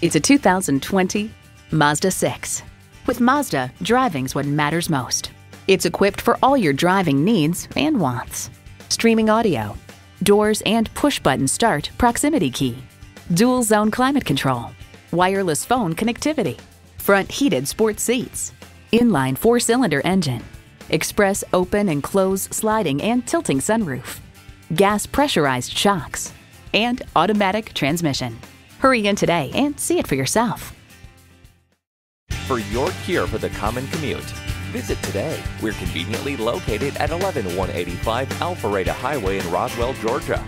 It's a 2020 Mazda 6. With Mazda, driving's what matters most. It's equipped for all your driving needs and wants. Streaming audio, doors and push button start proximity key, dual zone climate control, wireless phone connectivity, front heated sports seats, inline four cylinder engine, express open and close sliding and tilting sunroof, gas pressurized shocks, and automatic transmission. Hurry in today and see it for yourself. For your cure for the common commute, visit today. We're conveniently located at 11185 Alpharetta Highway in Roswell, Georgia.